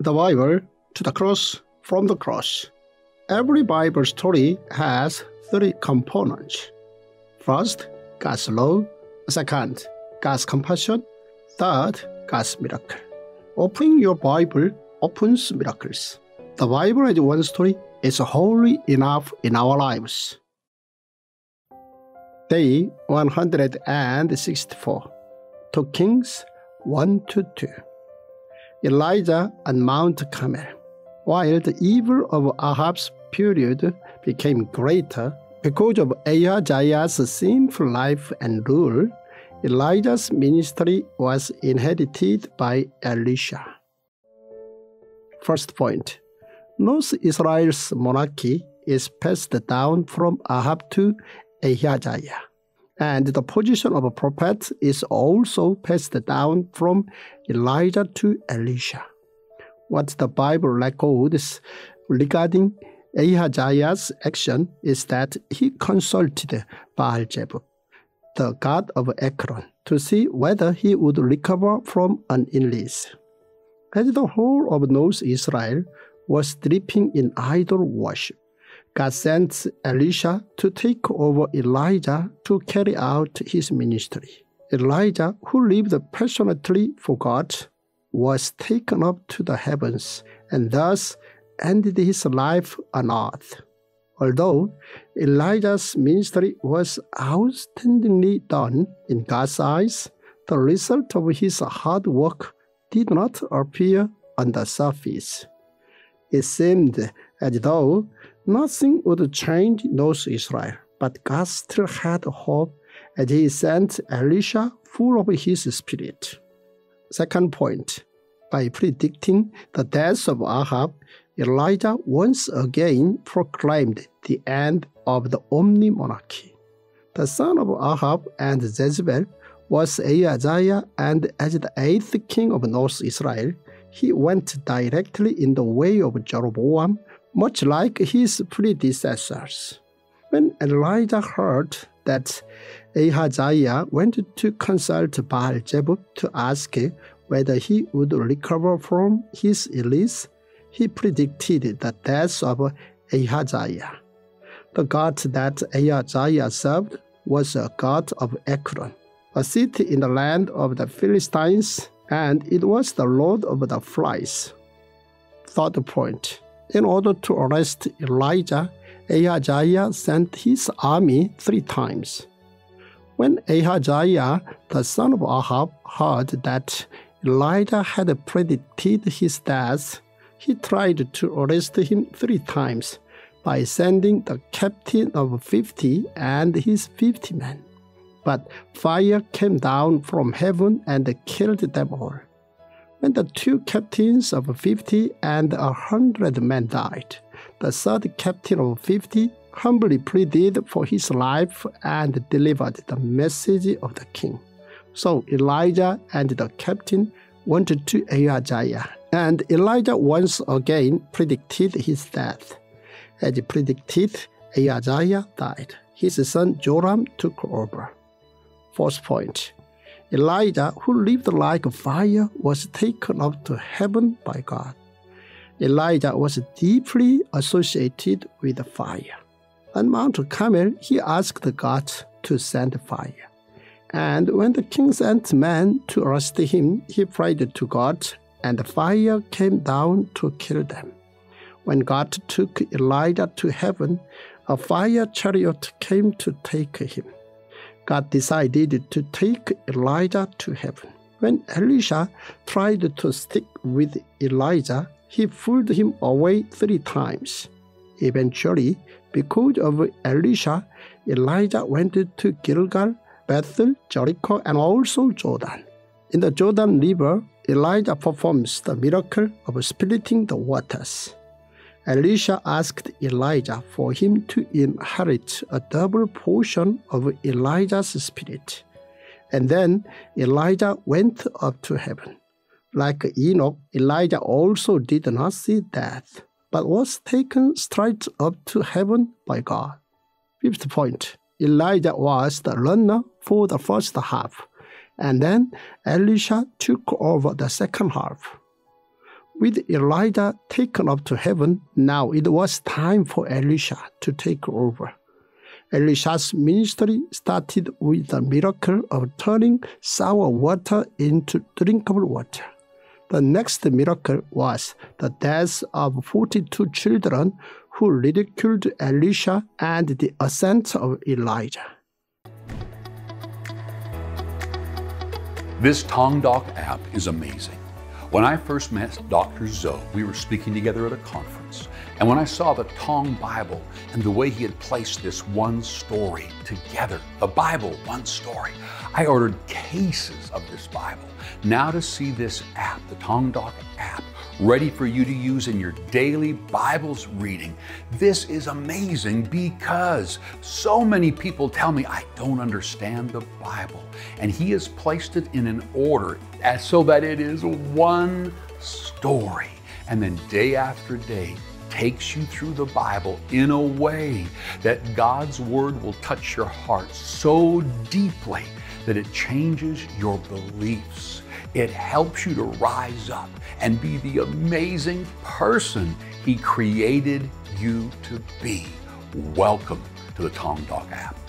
the Bible to the cross from the cross. Every Bible story has three components. First, God's law. Second, God's compassion. Third, God's miracle. Opening your Bible opens miracles. The Bible as one story is wholly enough in our lives. Day 164. 2 Kings 1 to 2. Elijah and Mount Carmel. While the evil of Ahab's period became greater because of Ahaziah's sinful life and rule, Elijah's ministry was inherited by Elisha. First point North Israel's monarchy is passed down from Ahab to Ahaziah, and the position of a prophet is also passed down from Elijah to Elisha. What the Bible records regarding Ahaziah's action is that he consulted Baal Zebub, the god of Ekron, to see whether he would recover from an illness. As the whole of North Israel was dripping in idol worship, God sent Elisha to take over Elijah to carry out his ministry. Elijah, who lived passionately for God, was taken up to the heavens and thus ended his life on earth. Although Elijah's ministry was outstandingly done in God's eyes, the result of his hard work did not appear on the surface. It seemed as though nothing would change North Israel, but God still had hope as he sent Elisha full of his spirit. Second point, by predicting the death of Ahab, Elijah once again proclaimed the end of the Omri monarchy. The son of Ahab and Jezebel was Ahaziah, and as the eighth king of North Israel, he went directly in the way of Jeroboam, much like his predecessors. When Elijah heard that Ahaziah went to consult Baal Zebub to ask whether he would recover from his illness, he predicted the death of Ahaziah. The god that Ahaziah served was a god of Ekron, a city in the land of the Philistines, and it was the lord of the flies. Third point In order to arrest Elijah, Ahaziah sent his army three times. When Ahaziah, the son of Ahab, heard that Elijah had predicted his death, he tried to arrest him three times by sending the captain of fifty and his fifty men. But fire came down from heaven and killed them all. When the two captains of fifty and a hundred men died, the third captain of fifty humbly pleaded for his life and delivered the message of the king. So Elijah and the captain went to Ahaziah and Elijah once again predicted his death. As predicted, Ahaziah died. His son Joram took over. Fourth point Elijah, who lived like fire, was taken up to heaven by God. Elijah was deeply associated with fire. On Mount Carmel, he asked God to send fire. And when the king sent men to arrest him, he prayed to God and the fire came down to kill them. When God took Elijah to heaven, a fire chariot came to take him. God decided to take Elijah to heaven. When Elisha tried to stick with Elijah, he pulled him away three times. Eventually, because of Elisha, Elijah went to Gilgal, Bethel, Jericho, and also Jordan. In the Jordan River, Elijah performs the miracle of splitting the waters. Elisha asked Elijah for him to inherit a double portion of Elijah's spirit. And then Elijah went up to heaven. Like Enoch, Elijah also did not see death, but was taken straight up to heaven by God. Fifth point Elijah was the runner for the first half and then Elisha took over the second half. With Elijah taken up to heaven, now it was time for Elisha to take over. Elisha's ministry started with the miracle of turning sour water into drinkable water. The next miracle was the death of 42 children who ridiculed Elisha and the ascent of Elijah. This Tongdok app is amazing. When I first met Dr. Zoh, we were speaking together at a conference. And when I saw the Tong Bible and the way he had placed this one story together, the Bible, one story, I ordered cases of this Bible. Now to see this app, the Tongdok app, ready for you to use in your daily Bible's reading. This is amazing because so many people tell me I don't understand the Bible. And He has placed it in an order as so that it is one story. And then day after day, takes you through the Bible in a way that God's Word will touch your heart so deeply that it changes your beliefs. It helps you to rise up and be the amazing person He created you to be. Welcome to the Tongdok app.